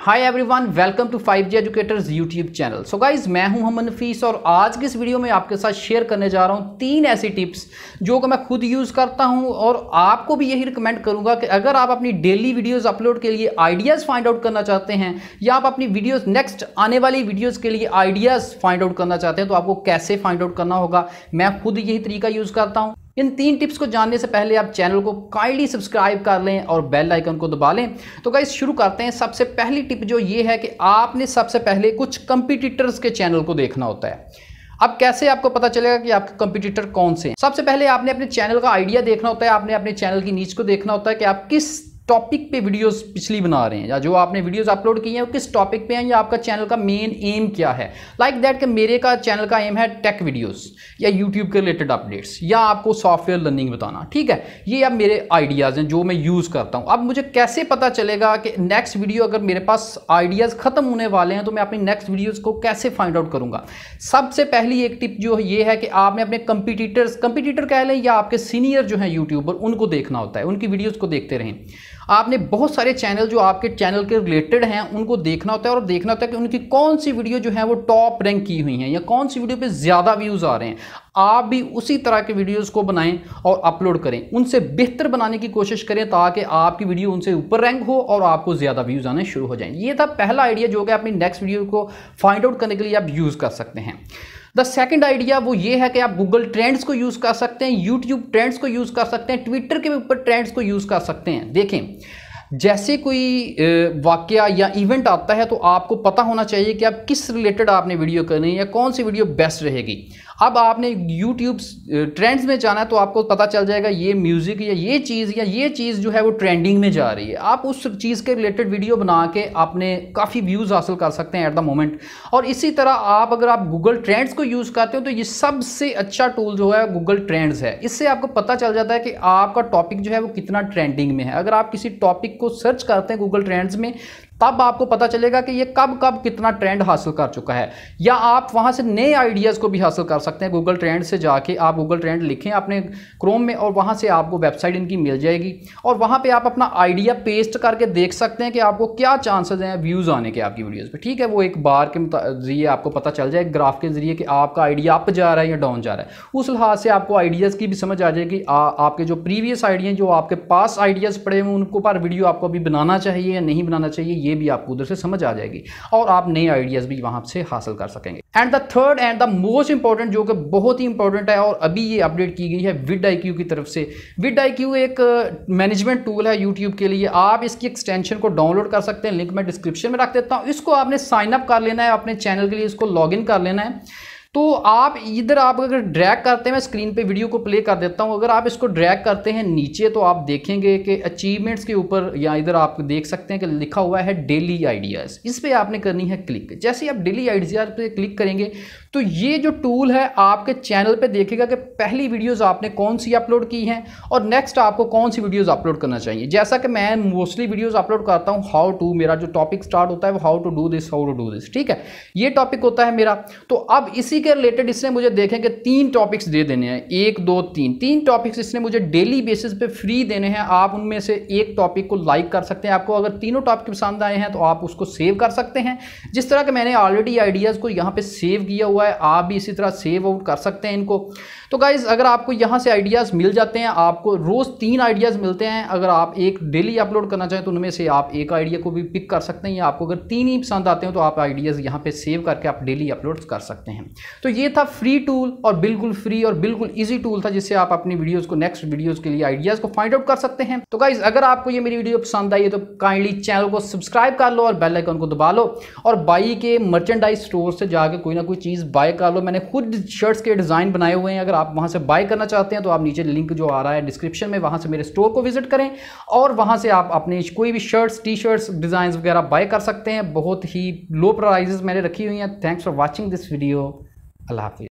Hi everyone welcome to 5G educators YouTube channel so guys मैं हूँ मोहम्मद नफीस और आज की इस वीडियो में आपके साथ शेयर करने जा रहा हूँ तीन ऐसी टिप्स जो कि मैं खुद यूज़ करता हूँ और आपको भी यही रिकमेंड करूँगा कि अगर आप अपनी डेली वीडियोस अपलोड के लिए आइडियाज़ फाइंड आउट करना चाहते हैं या आप अपनी वीडियोज़ नेक्स्ट आने वाली वीडियोज़ के लिए आइडियाज़ फाइंड आउट करना चाहते हैं तो आपको कैसे फाइंड आउट करना होगा, मैं खुद यही तरीका यूज़ करता हूँ। इन तीन टिप्स को जानने से पहले आप चैनल को काइंडली सब्सक्राइब कर लें और बेल आइकन को दबा लें। तो गाइज़ शुरू करते हैं। सबसे पहली टिप जो ये है कि आपने सबसे पहले कुछ कंपिटिटर्स के चैनल को देखना होता है। अब कैसे आपको पता चलेगा कि आपके कंपटीटर कौन से हैं? सबसे पहले आपने अपने चैनल का आइडिया देखना होता है। आपने अपने चैनल की नीच को देखना होता है कि आप किस टॉपिक पे वीडियोस पिछली बना रहे हैं, या जो आपने वीडियोस अपलोड की हैं, वो किस टॉपिक पे हैं, या आपका चैनल का मेन एम क्या है? लाइक like दैट कि मेरे का चैनल का एम है टेक वीडियोस या यूट्यूब के रिलेटेड अपडेट्स या आपको सॉफ्टवेयर लर्निंग बताना, ठीक है? ये अब मेरे आइडियाज़ हैं, जो मैं यूज़ करता हूँ। अब मुझे कैसे पता चलेगा कि नेक्स्ट वीडियो अगर मेरे पास आइडियाज़ ख़त्म होने वाले हैं तो मैं अपनी नेक्स्ट वीडियोज़ को कैसे फाइंड आउट करूँगा? सबसे पहली एक टिप जो ये है कि आपने अपने कंपिटिटर्स कंपिटिटर कह लें, या आपके सीनियर जो हैं यूट्यूबर उनको देखना होता है, उनकी वीडियोज़ को देखते रहें। आपने बहुत सारे चैनल जो आपके चैनल के रिलेटेड हैं, उनको देखना होता है और देखना होता है कि उनकी कौन सी वीडियो जो है वो टॉप रैंक की हुई हैं या कौन सी वीडियो पे ज़्यादा व्यूज़ आ रहे हैं। आप भी उसी तरह के वीडियोस को बनाएँ और अपलोड करें। उनसे बेहतर बनाने की कोशिश करें ताकि आपकी वीडियो उनसे ऊपर रैंक हो और आपको ज़्यादा व्यूज़ आने शुरू हो जाएँ। ये था पहला आइडिया जो कि अपनी नेक्स्ट वीडियो को फाइंड आउट करने के लिए आप यूज़ कर सकते हैं। द सेकेंड आइडिया वो ये है कि आप गूगल ट्रेंड्स को यूज़ कर सकते हैं यूट्यूब ट्रेंड्स को यूज़ कर सकते हैं ट्विटर के ऊपर ट्रेंड्स को यूज़ कर सकते हैं। देखें, जैसे कोई वाक्य या इवेंट आता है तो आपको पता होना चाहिए कि आप किस रिलेटेड आपने वीडियो करनी है या कौन सी वीडियो बेस्ट रहेगी। अब आपने यूट्यूब ट्रेंड्स में जाना है तो आपको पता चल जाएगा ये म्यूज़िक या ये चीज़ या ये चीज़ जो है वो ट्रेंडिंग में जा रही है। आप उस चीज़ के रिलेटेड वीडियो बना के आपने काफ़ी व्यूज़ हासिल कर सकते हैं एट द मोमेंट और इसी तरह आप अगर आप गूगल ट्रेंड्स को यूज़ करते हो तो ये सबसे अच्छा टूल जो है गूगल ट्रेंड्स है। इससे आपको पता चल जाता है कि आपका टॉपिक जो है वो कितना ट्रेंडिंग में है। अगर आप किसी टॉपिक को सर्च करते हैं गूगल ट्रेंड्स में तब आपको पता चलेगा कि ये कब कब कितना ट्रेंड हासिल कर चुका है। या आप वहाँ से नए आइडियाज़ को भी हासिल कर सकते हैं गूगल ट्रेंड से जाके। आप गूगल ट्रेंड लिखें अपने क्रोम में और वहाँ से आपको वेबसाइट इनकी मिल जाएगी। और वहाँ पे आप अपना आइडिया पेस्ट करके देख सकते हैं कि आपको क्या चांसेस हैं व्यूज़ आने के आपकी वीडियोज़ पर ठीक है, वो एक बार के ज़रिए आपको पता चल जाए ग्राफ के ज़रिए कि आपका आइडिया अप जा रहा है या डाउन जा रहा है। उस लिहाज से आपको आइडियाज़ की भी समझ आ जाएगी। आपके जो प्रीवियस आइडिया जो आपके पास आइडियाज़ पड़े हुए उनको पर वीडियो आपको अभी बनाना चाहिए या नहीं बनाना चाहिए ये भी आपको उधर से समझ आ जाएगी और आप नए आइडियाज़ भी वहाँ से हासिल कर सकेंगे। And the third and the most important जो कि बहुत ही इंपॉर्टेंट है और अभी ये अपडेट की गई है विड आई की तरफ़ से। विड आई एक मैनेजमेंट टूल है यूट्यूब के लिए। आप इसकी एक्सटेंशन को डाउनलोड कर सकते हैं। लिंक मैं डिस्क्रिप्शन में रख देता हूँ। इसको आपने साइनअप कर लेना है। अपने चैनल के लिए इसको लॉग कर लेना है। तो आप इधर आप अगर ड्रैग करते हैं, मैं स्क्रीन पे वीडियो को प्ले कर देता हूँ। अगर आप इसको ड्रैग करते हैं नीचे तो आप देखेंगे कि अचीवमेंट्स के ऊपर या इधर आप देख सकते हैं कि लिखा हुआ है डेली आइडियाज़ इस पर आपने करनी है क्लिक जैसे आप डेली आइडियाज़ पे क्लिक करेंगे तो ये जो टूल है, आपके चैनल पर देखेगा कि पहली वीडियोज़ आपने कौन सी अपलोड की हैं और नेक्स्ट आपको कौन सी वीडियोज़ अपलोड करना चाहिए। जैसा कि मैं मोस्टली वीडियोज़ अपलोड करता हूँ हाउ टू मेरा जो टॉपिक स्टार्ट होता है, वो how to do this how to do this ठीक है? ये टॉपिक होता है मेरा। तो अब इसी के रिलेटेड इसने मुझे देखें कि तीन टॉपिक्स दे देने हैं। एक, दो, तीन। तीन टॉपिक्स इसने मुझे डेली बेसिस पे फ्री देने हैं। आप उनमें से एक टॉपिक को लाइक कर सकते हैं। आपको अगर तीनों टॉपिक पसंद आए हैं तो आप उसको सेव कर सकते हैं। जिस तरह के मैंने ऑलरेडी आइडियाज़ को यहाँ पर सेव किया हुआ है, आप भी इसी तरह सेव आउट कर सकते हैं इनको। तो गाइज़ अगर आपको यहाँ से आइडियाज़ मिल जाते हैं, आपको रोज़ तीन आइडियाज़ मिलते हैं, अगर आप एक डेली अपलोड करना चाहें तो उनमें से आप एक आइडिया को भी पिक कर सकते हैं। या आपको अगर तीन ही पसंद आते हैं तो आप आइडियाज़ यहाँ पे सेव करके आप डेली अपलोड कर सकते हैं। तो ये था फ्री टूल और बिल्कुल फ्री और बिल्कुल ईजी टूल था जिससे आप अपनी वीडियोज़ को नेक्स्ट वीडियोज़ के लिए आइडियाज़ को फाइंड आउट कर सकते हैं। तो गाइज़ अगर आपको ये मेरी वीडियो पसंद आई है तो काइंडली चैनल को सब्सक्राइब कर लो और बेल आइकन को दबा लो और बाई के मर्चेंडाइज स्टोर से जाकर कोई ना कोई चीज़ बाय कर लो। मैंने खुद शर्ट्स के डिज़ाइन बनाए हुए हैं। अगर आप वहाँ से बाय करना चाहते हैं तो आप नीचे लिंक जो आ रहा है डिस्क्रिप्शन में, वहाँ से मेरे स्टोर को विज़िट करें और वहाँ से आप अपने कोई भी शर्ट्स टी शर्ट्स डिज़ाइन वगैरह बाय कर सकते हैं। बहुत ही लो प्राइजेस मैंने रखी हुई हैं। Thanks for watching this video Allah Hafiz